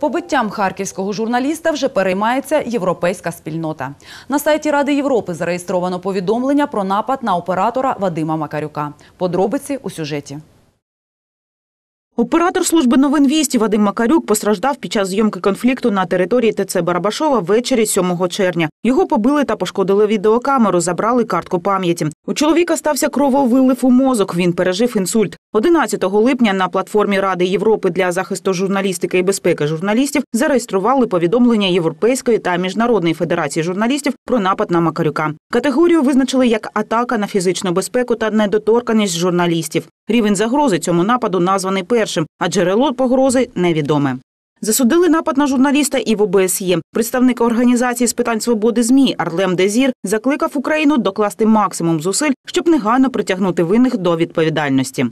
Побиттям харківського журналіста вже переймається європейська спільнота. На сайті Ради Європи зареєстровано повідомлення про напад на оператора Вадима Макарюка. Подробиці у сюжеті. Оператор служби новин «Вісті» Вадим Макарюк постраждав під час зйомки конфлікту на території ТЦ Барабашова ввечері 7 червня. Його побили та пошкодили відеокамеру, забрали картку пам'яті. У чоловіка стався крововилив у мозок. Він пережив інсульт. 11 липня на платформі Ради Європи для захисту журналістики і безпеки журналістів зареєстрували повідомлення Європейської та Міжнародної федерації журналістів про напад на Макарюка. Категорію визначили як атака на фізичну безпеку та недоторканість журналістів. Рівень загрози цьому нападу названий першим, а джерело погрози невідоме. Засудили напад на журналіста і в ОБСЄ. Представник організації з питань свободи ЗМІ Арлем Дезір закликав Україну докласти максимум зусиль, щоб негайно притягнути винних до відповідальності.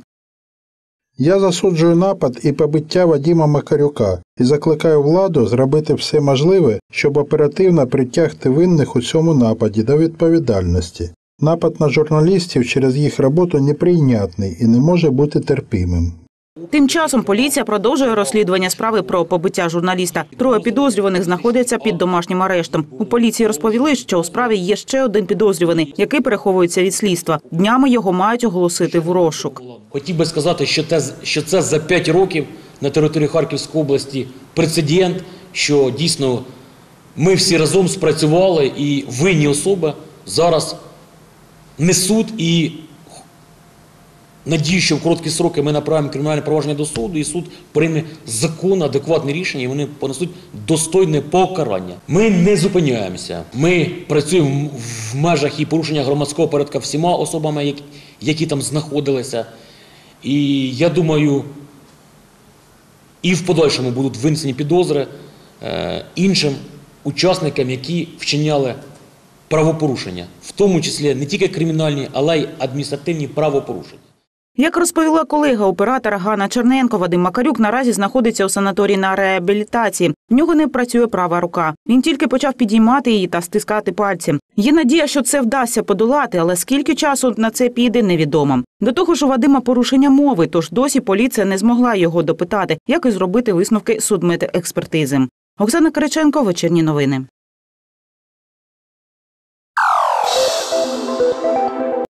Я засуджую напад і побиття Вадіма Макарюка і закликаю владу зробити все можливе, щоб оперативно притягти винних у цьому нападі до відповідальності. Напад на журналістів через їх роботу неприйнятний і не може бути терпимим. Тим часом поліція продовжує розслідування справи про побиття журналіста. Троє підозрюваних знаходяться під домашнім арештом. У поліції розповіли, що у справі є ще один підозрюваний, який переховується від слідства. Днями його мають оголосити в розшук. Хотів би сказати, що те, що це за 5 років на території Харківської області прецедент, що дійсно ми всі разом спрацювали і винні особи зараз несуть і надію, що в короткі сроки ми направимо кримінальне провадження до суду, і суд прийме законне, адекватне рішення, і вони понесуть достойне покарання. Ми не зупиняємося. Ми працюємо в межах і порушення громадського порядка всіма особами, які, там знаходилися. І я думаю, і в подальшому будуть винесені підозри е, іншим учасникам, які вчиняли правопорушення, в тому числі не тільки кримінальні, але й адміністративні правопорушення. Як розповіла колега оператора Ганна Черненко, Вадим Макарюк наразі знаходиться у санаторії на реабілітації. В нього не працює права рука. Він тільки почав підіймати її та стискати пальці. Є надія, що це вдасться подолати, але скільки часу на це піде, невідомо. До того ж, у Вадима порушення мови, тож досі поліція не змогла його допитати, як і зробити висновки судмедекспертизи. Оксана Кириченко, вечірні новини.